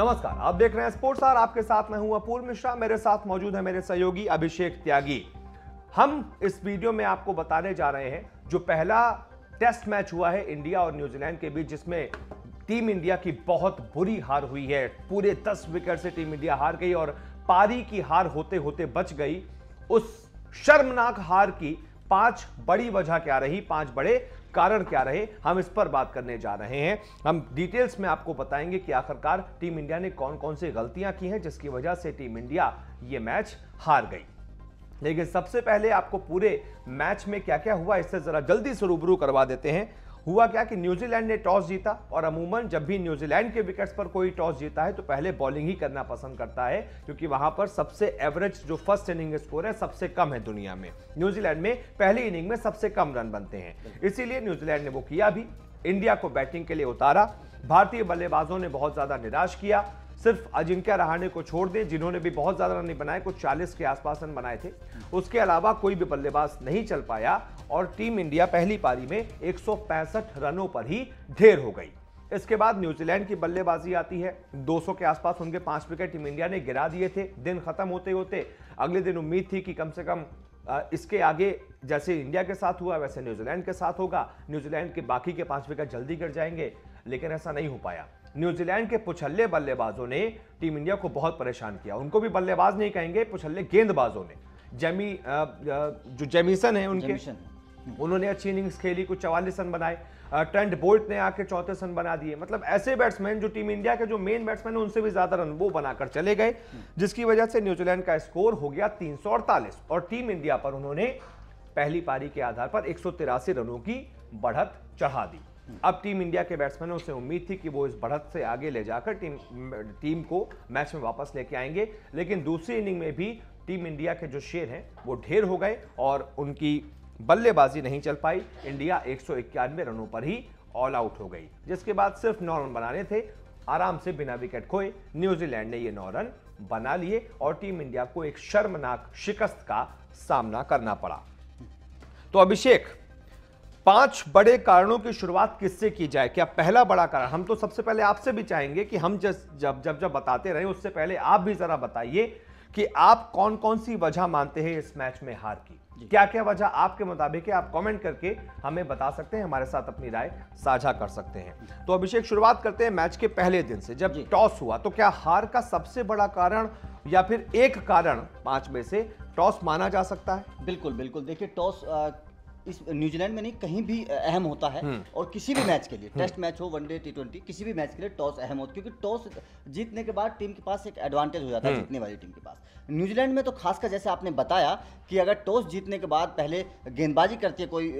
नमस्कार, आप देख रहे हैं स्पोर्ट्स आर। आपके साथ मैं हूँ अपूर्व मिश्रा। मेरे साथ मौजूद है मेरे सहयोगी अभिषेक त्यागी। हम इस वीडियो में आपको बताने जा रहे हैं जो पहला टेस्ट मैच हुआ है इंडिया और न्यूजीलैंड के बीच, जिसमें टीम इंडिया की बहुत बुरी हार हुई है। पूरे 10 विकेट से टीम इंडिया हार गई और पारी की हार होते होते बच गई। उस शर्मनाक हार की पाँच बड़ी वजह क्या रही? पाँच बड़े कारण क्या रहे, हम इस पर बात करने जा रहे हैं। हम डिटेल्स में आपको बताएँगे कि आखिरकार टीम इंडिया ने कौन कौन सी गलतियाँ की हैं, जिसकी वजह से टीम इंडिया ये मैच हार गई। लेकिन सबसे पहले आपको पूरे मैच में क्या क्या हुआ, इससे जरा जल्दी से रूबरू करवा देते हैं। हुआ क्या कि न्यूजीलैंड ने टॉस जीता और अमूमन जब भी न्यूजीलैंड के विकेट्स पर कोई टॉस जीता है तो पहले बॉलिंग ही करना पसंद करता है, क्योंकि वहाँ पर सबसे एवरेज जो फ़र्स्ट इनिंग स्कोर है सबसे कम है दुनिया में। न्यूजीलैंड में पहली इनिंग में सबसे कम रन बनते हैं। इसीलिए न्यूजीलैंड ने वो किया भी। इंडिया को बैटिंग के लिए उतारा। भारतीय बल्लेबाजों ने बहुत ज़्यादा निराश किया। सिर्फ़ अजिंक्य रहाणे को छोड़ दें, जिन्होंने भी बहुत ज़्यादा रन नहीं बनाए, कुछ 40 के आसपास रन बनाए थे। उसके अलावा कोई भी बल्लेबाज नहीं चल पाया और टीम इंडिया पहली पारी में एक सौ पैंसठ रनों पर ही ढेर हो गई। इसके बाद न्यूजीलैंड की बल्लेबाजी आती है। 200 के आसपास उनके पाँच विकेट टीम इंडिया ने गिरा दिए थे। दिन खत्म होते होते अगले दिन उम्मीद थी कि कम से कम इसके आगे जैसे इंडिया के साथ हुआ, वैसे न्यूजीलैंड के साथ होगा। न्यूजीलैंड के बाकी के पाँच विकेट जल्दी गिर जाएँगे, लेकिन ऐसा नहीं हो पाया। न्यूजीलैंड के पुछल्ले बल्लेबाजों ने टीम इंडिया को बहुत परेशान किया। उनको भी बल्लेबाज नहीं कहेंगे पुछल्ले गेंदबाजों ने। जेमी जो जेमिसन है उनके उन्होंने अच्छी इनिंग्स खेली कुछ चवालीस रन बनाए। ट्रेंड बोल्ट ने आके चौथे रन बना दिए। मतलब ऐसे बैट्समैन जो टीम इंडिया के जो मेन बैट्समैन है उनसे भी ज़्यादा रन वो बनाकर चले गए जिसकी वजह से न्यूजीलैंड का स्कोर हो गया तीन सौ अड़तालीस। और टीम इंडिया पर उन्होंने पहली पारी के आधार पर एक सौ तिरासी रनों की बढ़त चढ़ा दी। अब टीम इंडिया के बैट्समैनों से उम्मीद थी कि वो इस बढ़त से आगे ले जाकर टीम टीम को मैच में वापस लेके आएँगे। लेकिन दूसरी इनिंग में भी टीम इंडिया के जो शेर हैं, वो ढेर हो गए और उनकी बल्लेबाजी नहीं चल पाई। इंडिया एक सौ इक्यानवे रनों पर ही ऑल आउट हो गई, जिसके बाद सिर्फ़ नौ रन बनाने थे। आराम से बिना विकेट खोए न्यूजीलैंड ने ये नौ रन बना लिए और टीम इंडिया को एक शर्मनाक शिकस्त का सामना करना पड़ा। तो अभिषेक पाँच बड़े कारणों की शुरुआत किससे की जाए? क्या पहला बड़ा कारण हम तो सबसे पहले आपसे भी चाहेंगे कि हम जब जब जब जब बताते रहे उससे पहले आप भी जरा बताइए कि आप कौन कौन सी वजह मानते हैं इस मैच में हार की? क्या क्या वजह आपके मुताबिक है? आप कमेंट करके हमें बता सकते हैं हमारे साथ अपनी राय साझा कर सकते हैं। तो अभिषेक शुरुआत करते हैं मैच के पहले दिन से जब टॉस हुआ तो क्या हार का सबसे बड़ा कारण या फिर एक कारण पाँच में से टॉस माना जा सकता है? बिल्कुल बिल्कुल। देखिए टॉस इस न्यूजीलैंड में नहीं कहीं भी अहम होता है हम्म। और किसी भी मैच के लिए टेस्ट हम्म। मैच हो वनडे टी ट्वेंटी किसी भी मैच के लिए टॉस अहम होता है क्योंकि टॉस जीतने के बाद टीम के पास एक एडवांटेज हो जाता है हम्म। जीतने वाली टीम के पास न्यूजीलैंड में तो खासकर जैसे आपने बताया कि अगर टॉस जीतने के बाद पहले गेंदबाजी करती है कोई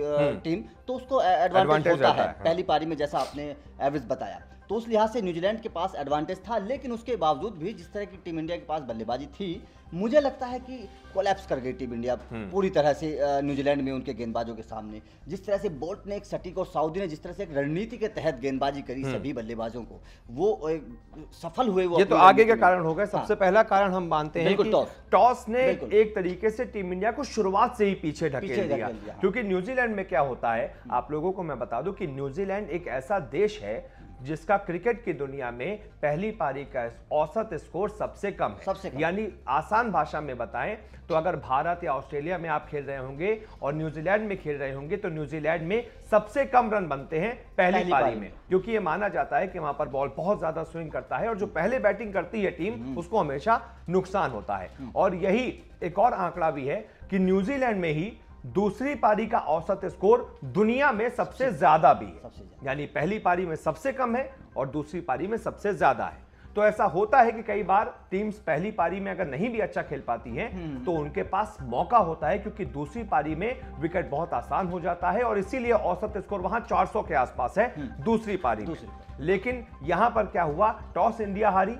टीम तो उसको एडवांटेज होता है हाँ। पहली पारी में जैसा आपने एवरेज बताया तो उस लिहाज से न्यूजीलैंड के पास एडवांटेज था लेकिन उसके बावजूद भी जिस तरह की टीम इंडिया के पास बल्लेबाजी थी मुझे लगता है कि कोलैप्स कर गई टीम इंडिया हम्म। पूरी तरह से न्यूजीलैंड में उनके गेंदबाजों के सामने जिस तरह से बोल्ट ने एक सटीक और सऊदी ने जिस तरह से एक रणनीति के तहत गेंदबाजी करी हम्म। सभी बल्लेबाजों को वो सफल हुए वो ये तो आगे का कारण होगा सबसे हाँ। पहला कारण हम मानते हैं टॉस ने एक तरीके से टीम इंडिया को शुरुआत से ही पीछे ढकेल दिया हाँ। क्योंकि न्यूजीलैंड में क्या होता है हम्म। आप लोगों को मैं बता दूँ कि न्यूजीलैंड एक ऐसा देश है जिसका क्रिकेट की दुनिया में पहली पारी का औसत स्कोर सबसे कम है। सबसे यानी आसान भाषा में बताएँ तो अगर भारत या ऑस्ट्रेलिया में आप खेल रहे होंगे और न्यूजीलैंड में खेल रहे होंगे तो न्यूजीलैंड में सबसे कम रन बनते हैं पहली, पहली पारी। में। क्योंकि ये माना जाता है कि वहाँ पर बॉल बहुत ज़्यादा स्विंग करता है और जो पहले बैटिंग करती है टीम हम्म। उसको हमेशा नुकसान होता है। हम्म। और यही एक और आंकड़ा भी है कि न्यूजीलैंड में ही दूसरी पारी का औसत स्कोर दुनिया में सबसे ज़्यादा भी है। यानी पहली पारी में सबसे कम है और दूसरी पारी में सबसे ज़्यादा है। तो ऐसा होता है कि कई बार टीम्स पहली पारी में अगर नहीं भी अच्छा खेल पाती हैं हम्म। तो उनके पास मौका होता है क्योंकि दूसरी पारी में विकेट बहुत आसान हो जाता है और इसीलिए औसत स्कोर वहाँ 400 के आसपास है हम्म। दूसरी पारी दूसरी में लेकिन यहाँ पर क्या हुआ? टॉस इंडिया हारी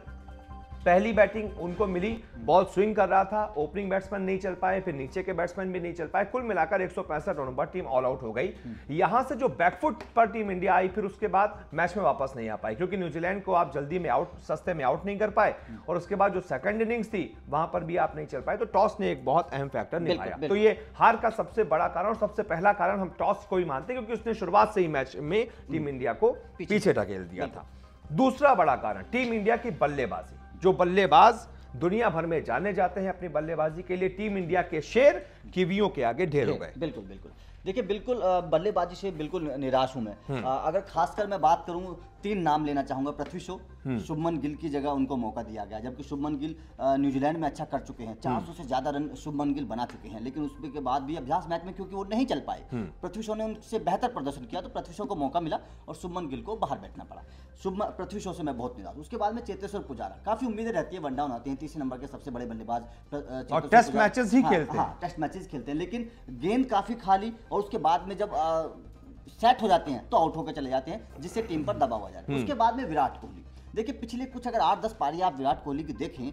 पहली बैटिंग उनको मिली बॉल स्विंग कर रहा था ओपनिंग बैट्समैन नहीं चल पाए फिर नीचे के बैट्समैन भी नहीं चल पाए कुल मिलाकर एक रनों पर टीम ऑल आउट हो गई। यहाँ से जो बैकफुट पर टीम इंडिया आई फिर उसके बाद मैच में वापस नहीं आ पाई क्योंकि न्यूजीलैंड को आप जल्दी में आउट सस्ते में आउट नहीं कर पाए और उसके बाद जो सेकंड इनिंग्स थी वहाँ पर भी आप नहीं चल पाए तो टॉस ने एक बहुत अहम फैक्टर निभाया। तो ये हार का सबसे बड़ा कारण और सबसे पहला कारण हम टॉस को ही मानते हैं क्योंकि उसने शुरुआत से ही मैच में टीम इंडिया को पीछे। ढकेल दिया था। दूसरा बड़ा कारण टीम इंडिया की बल्लेबाजी। जो बल्लेबाज दुनिया भर में जाने जाते हैं अपनी बल्लेबाजी के लिए टीम इंडिया के शेर कीवियों के आगे ढेर हो गए। बिल्कुल बिल्कुल। देखिए बिल्कुल बल्लेबाजी से बिल्कुल निराश हूँ मैं। हम्म। अगर खासकर मैं बात करूँ तीन नाम लेना चाहूँगा पृथ्वी शो हम्म। शुभमन गिल की जगह उनको मौका दिया गया जबकि शुभमन गिल न्यूजीलैंड में अच्छा कर चुके हम्म। हैं 400 से ज़्यादा रन शुभमन गिल बना चुके हैं लेकिन उसके बाद भी अभ्यास मैच में क्योंकि वो नहीं चल पाए हम्म। पृथ्वी शो ने उनसे बेहतर प्रदर्शन किया तो पृथ्वी शो को मौका मिला और शुभमन गिल को बाहर बैठना पड़ा शुभमन पृथ्वी शो से मैं बहुत निराश उसके बाद में चेतेश्वर पुजारा काफ़ी उम्मीदें रहती है वन डाउन आती है तीसरे नंबर के सबसे बड़े बल्लेबाज टेस्ट मैचेस ही हाँ, खेलते हैं। हाँ, टेस्ट मैचेस खेलते हैं लेकिन गेंद काफ़ी खाली और उसके बाद में जब सेट हो जाते हैं तो आउट होकर चले जाते हैं जिससे टीम पर दबाव आ जाता है। उसके बाद में विराट कोहली। देखिए पिछले कुछ अगर आठ दस पारी आप विराट कोहली की देखें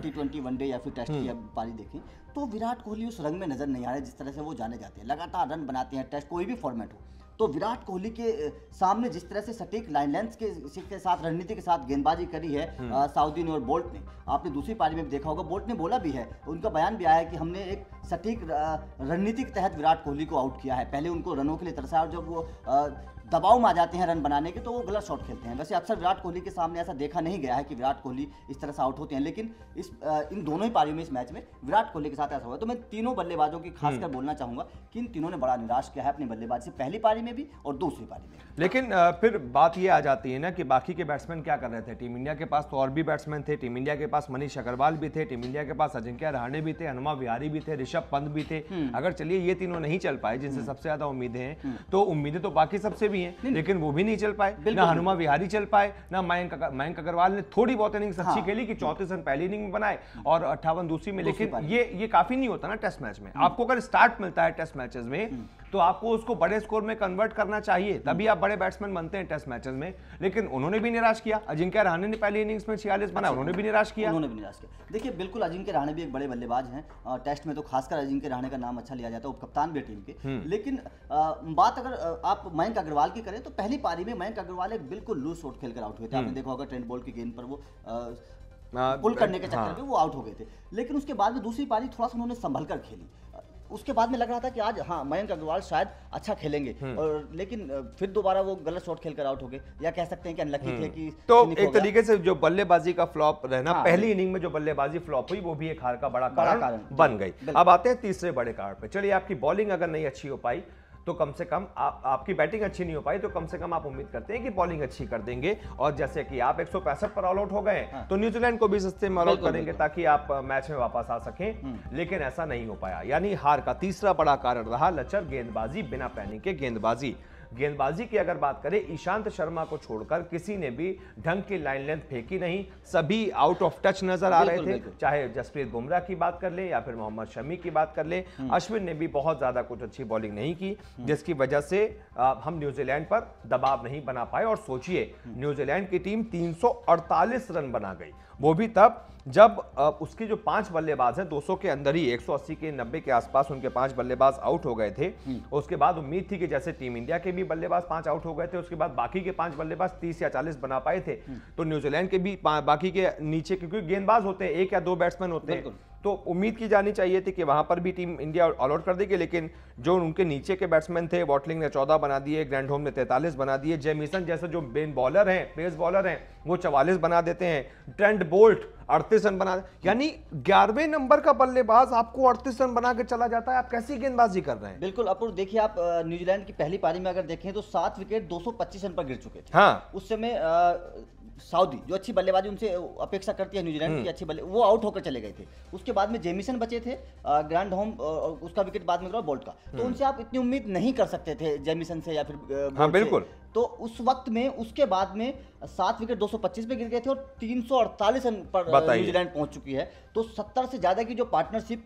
टी ट्वेंटी वनडे या फिर टेस्ट की पारी देखें तो विराट कोहली उस रंग में नज़र नहीं आ रहे जिस तरह से वो जाने जाते हैं। लगातार रन बनाते हैं टेस्ट कोई भी फॉर्मेट हो। तो विराट कोहली के सामने जिस तरह से सटीक लाइन लेंथ के के साथ रणनीति के साथ गेंदबाजी करी है अ, साउदी ने और बोल्ट ने। आपने दूसरी पारी में भी देखा होगा बोल्ट ने बोला भी है उनका बयान भी आया है कि हमने एक सटीक रणनीति के तहत विराट कोहली को आउट किया है। पहले उनको रनों के लिए तरसा और जब वो दबाव में आ जाते हैं रन बनाने के तो वो गलत शॉट खेलते हैं। वैसे अक्सर विराट कोहली के सामने ऐसा देखा नहीं गया है कि विराट कोहली इस तरह से आउट होते हैं लेकिन इस इन दोनों ही पारियों में इस मैच में विराट कोहली के साथ ऐसा हुआ तो मैं तीनों बल्लेबाजों की खासकर बोलना चाहूँगा कि इन तीनों ने बड़ा निराश किया है अपनी बल्लेबाजी से पहली पारी में भी और दूसरी पारी में लेकिन फिर बात ये आ जाती है ना कि बाकी के बैट्समैन क्या कर रहे थे? टीम इंडिया के पास तो और भी बैट्समैन थे टीम इंडिया के पास मनीष अग्रवाल भी थे टीम इंडिया के पास अजिंक्य रहाणे भी थे हनुमा विहारी भी थे ऋषभ पंत भी थे। अगर चलिए ये तीनों नहीं चल पाए जिनसे सबसे ज़्यादा उम्मीदें हैं तो उम्मीदें तो बाकी सबसे भी हैं। लेकिन वो भी नहीं चल पाए। ना हनुमा विहारी चल पाए ना मयंक मयंक अग्रवाल ने थोड़ी बहुत इनिंग्स अच्छी हाँ। खेली कि चौतीस रन पहली इनिंग में बनाए और अट्ठावन दूसरी में लेकिन ये ये काफ़ी नहीं होता ना टेस्ट मैच में। आपको अगर स्टार्ट मिलता है टेस्ट मैचेस में तो आपको उसको बड़े स्कोर में कन्वर्ट करना चाहिए तभी आप बड़े बैट्समैन बनते हैं टेस्ट मैचेस में। लेकिन उन्होंने भी निराश किया। अजिंक्य रहाणे ने पहली इनिंग्स में छियालीस बनाया उन्होंने भी निराश किया। उन्होंने भी निराश किया। देखिए बिल्कुल अजिंक्य रहाणे भी एक बड़े बल्लेबाज हैं टेस्ट में तो खासकर अजिंक्य रहाणे का नाम अच्छा लिया जाता है उपकप्तान भी टीम के। लेकिन बात अगर आप मयंक अग्रवाल की करें तो पहली पारी में मयंक अग्रवाल एक बिल्कुल लूज शॉट खेलकर आउट हुए थे। आपने देखा होगा ट्रेंड बॉल की गेंद पर वो हाँ, पुल करने के हाँ। चक्कर में वो आउट हो गए थे। लेकिन उसके बाद में दूसरी पारी थोड़ा सा उन्होंने संभल कर खेली। उसके बाद में लग रहा था कि आज हाँ मयंक अग्रवाल शायद अच्छा खेलेंगे। हम्म। और लेकिन फिर दोबारा वो गलत शॉट खेलकर आउट हो गए। या कह सकते हैं कि अनलकी थे कि तो एक तरीके से जो बल्लेबाजी का फ्लॉप रहना हाँ, पहली इनिंग में जो बल्लेबाजी फ्लॉप हुई वो भी एक हार का बड़ा कारण, बन गई। अब आते हैं तीसरे बड़े कारण पे। चलिए आपकी बॉलिंग अगर नहीं अच्छी हो पाई तो कम से कम आप आपकी बैटिंग अच्छी नहीं हो पाई तो कम से कम आप उम्मीद करते हैं कि बॉलिंग अच्छी कर देंगे। और जैसे कि आप एक पर ऑल आउट हो गए हाँ। तो न्यूजीलैंड को भी सस्ते में ऑल आउट करेंगे ताकि आप मैच में वापस आ सकें। लेकिन ऐसा नहीं हो पाया। यानी हार का तीसरा बड़ा कारण रहा लचर गेंदबाजी बिना प्लानिंग के गेंदबाजी। गेंदबाजी की अगर बात करें ईशांत शर्मा को छोड़कर किसी ने भी ढंग की लाइन लेंथ फेंकी नहीं। सभी आउट ऑफ़ टच नज़र आ रहे थे। चाहे जसप्रीत बुमराह की बात कर ले या फिर मोहम्मद शमी की बात कर ले अश्विन ने भी बहुत ज़्यादा कुछ अच्छी बॉलिंग नहीं की जिसकी वजह से हम न्यूजीलैंड पर दबाव नहीं बना पाए। और सोचिए न्यूजीलैंड की टीम 348 रन बना गई। वो भी तब जब उसके जो पाँच बल्लेबाज हैं 200 के अंदर ही 180 के 90 के आसपास उनके पाँच बल्लेबाज आउट हो गए थे। उसके बाद उम्मीद थी कि जैसे टीम इंडिया के भी बल्लेबाज पाँच आउट हो गए थे उसके बाद बाकी के पाँच बल्लेबाज 30 या 40 बना पाए थे। तो न्यूजीलैंड के भी बाकी के नीचे क्योंकि गेंदबाज होते हैं एक या दो बैट्समैन होते हैं। तो उम्मीद की जानी चाहिए थी कि वहाँ पर भी टीम इंडिया ऑल आउट कर देगी लेकिन जो उनके नीचे के बैट्समैन थे वॉटलिंग ने 14 बना दिए ग्रैंड होम ने 43 बना दिए जेमिसन जैसे जो बेन बॉलर हैं पेस बॉलर हैं वो 44 बना देते हैं ट्रेंड बोल्ट 38 रन बना यानी 11वें नंबर का बल्लेबाज आपको 38 रन बना के चला जाता है आप कैसी गेंदबाजी कर रहे हैं? बिल्कुल अपूर्व देखिए आप न्यूजीलैंड की पहली पारी में अगर देखें तो सात विकेट 225 रन पर गिर चुके थे। हाँ। उस समय सऊदी जो अच्छी बल्लेबाजी उनसे अपेक्षा करती है न्यूजीलैंड हम्म। की अच्छी बल्ले वो आउट होकर चले गए थे उसके बाद में जेमिसन बचे थे ग्रैंड होम उसका विकेट बाद में बोल्ट का तो उनसे आप इतनी उम्मीद नहीं कर सकते थे जेमिसन से या फिर हाँ। हम्म। बिल्कुल। तो उस वक्त में उसके बाद में सात विकेट 225 पे गिर गए थे और 348 रन पर न्यूजीलैंड पहुँच चुकी है तो 70 से ज़्यादा की जो पार्टनरशिप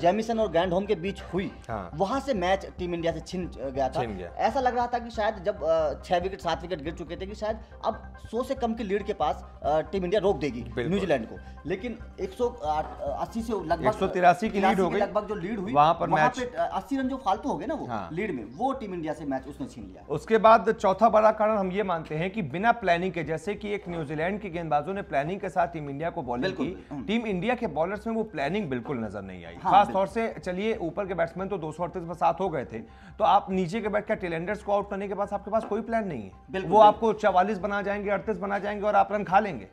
जेमिसन और ग्रैंड होम के बीच हुई हाँ। वहाँ से मैच टीम इंडिया से छिन गया था छिन गया। ऐसा लग रहा था कि शायद जब छह विकेट सात विकेट गिर चुके थे कि शायद अब सौ से कम की लीड के पास टीम इंडिया रोक देगी न्यूजीलैंड को लेकिन एक से लगभग 183 की लीड हो गई। लगभग जो लीड हुई वहाँ पर 80 रन जो फालतू हो गए ना वो हाँ। लीड में वो टीम इंडिया से मैच उसने छीन लिया उसके बाद चौथा बड़ा कारण हम ये मानते हैं कि बिना प्लानिंग के जैसे कि एक न्यूजीलैंड के गेंदबाजों ने प्लानिंग के साथ टीम इंडिया को बॉलिंग की हम्म। टीम इंडिया के बॉलर्स में वो प्लानिंग बिल्कुल नज़र नहीं आई। हाँ, खासतौर से चलिए ऊपर के बैट्समैन तो दो सौ पर सात हो गए थे। तो आप नीचे के बैट क्या टेलेंडर्स को आउट करने के बाद आपके पास कोई प्लान नहीं है। वो आपको चवालीस बना जाएँगे अड़तीस बना जाएँगे और आप रन खा लेंगे।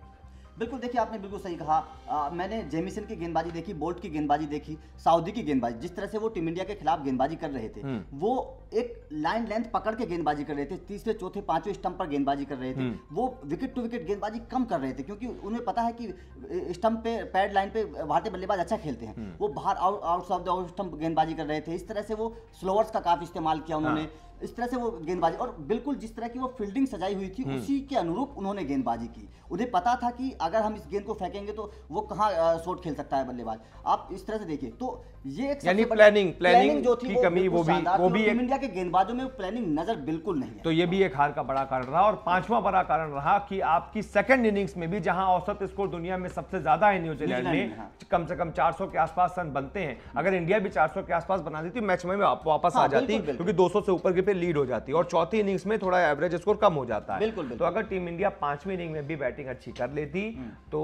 बिल्कुल देखिए आपने बिल्कुल सही कहा आ, मैंने जेमिसन की गेंदबाजी देखी बोल्ट की गेंदबाजी देखी सऊदी की गेंदबाजी जिस तरह से वो टीम इंडिया के खिलाफ गेंदबाजी कर रहे थे हम्म। वो एक लाइन लेंथ पकड़ के गेंदबाजी कर रहे थे तीसरे चौथे पाँचवें स्टंप पर गेंदबाजी कर रहे थे हम्म। वो विकेट टू विकेट गेंदबाजी कम कर रहे थे क्योंकि उन्हें पता है कि स्टंप पे पैड लाइन पे भारतीय बल्लेबाज अच्छा खेलते हम्म। हैं वो बाहर आउट ऑफ़ द स्टंप गेंदबाजी कर रहे थे इस तरह से वो स्लोवर्स का काफ़ी इस्तेमाल किया उन्होंने हाँ। इस तरह से वो गेंदबाजी और बिल्कुल जिस तरह की वो फील्डिंग सजाई हुई थी हम्म। उसी के अनुरूप उन्होंने गेंदबाजी की उन्हें पता था कि अगर हम इस गेंद को फेंकेंगे तो वो कहाँ शॉट खेल सकता है बल्लेबाज। आप इस तरह से देखिए। तो ये एक यानी planning- planning जो थी की वो कमी, वो भी- वो भी एक- इंडिया के गेंदबाजों में प्लानिंग नज़र बिल्कुल नहीं है तो ये भी एक हार का बड़ा कारण रहा और पांचवा बड़ा कारण रहा कि आपकी सेकंड इनिंग्स में भी जहाँ औसत स्कोर दुनिया में सबसे ज़्यादा है न्यूजीलैंड में हाँ। कम से कम 400 के आसपास रन बनते हैं अगर इंडिया भी 400 के आसपास बना देती मैच में वापस हाँ, आ जाती बिल्कुल, बिल्कुल। क्योंकि 200 से ऊपर की पे लीड हो जाती और चौथी इनिंग्स में थोड़ा एवरेज स्कोर कम हो जाता है बिल्कुल, तो अगर टीम इंडिया पांचवी इनिंग में भी बैटिंग अच्छी कर लेती हम्म। तो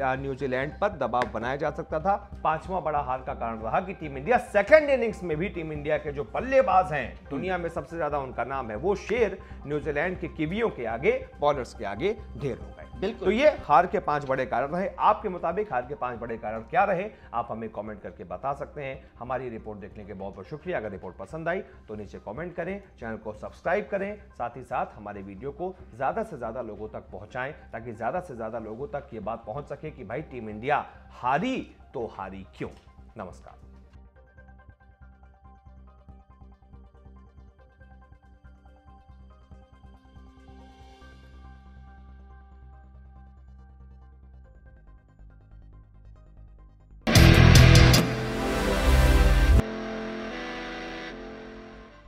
न्यूजीलैंड पर दबाव बनाया जा सकता था पांचवा बड़ा हार का कारण रहा कि टीम इंडिया सेकंड इनिंग्स में भी टीम इंडिया के जो बल्लेबाज हैं दुनिया में सबसे ज़्यादा उनका नाम है वो शेर न्यूजीलैंड के किवियों के आगे बॉलर्स के आगे ढेर हो गए। बिल्कुल। तो ये हार के पाँच बड़े कारण रहे। आपके मुताबिक हार के पाँच बड़े कारण क्या रहे? आप हमें कमेंट करके बता सकते हैं। हमारी रिपोर्ट देखने के बहुत बहुत शुक्रिया। अगर रिपोर्ट पसंद आई तो नीचे कमेंट करें चैनल को सब्सक्राइब करें साथ ही साथ हमारे वीडियो को ज़्यादा से ज़्यादा लोगों तक पहुंचाएँ ताकि ज़्यादा से ज़्यादा लोगों तक ये बात पहुँच सके कि भाई टीम इंडिया हारी तो हारी क्यों? नमस्कार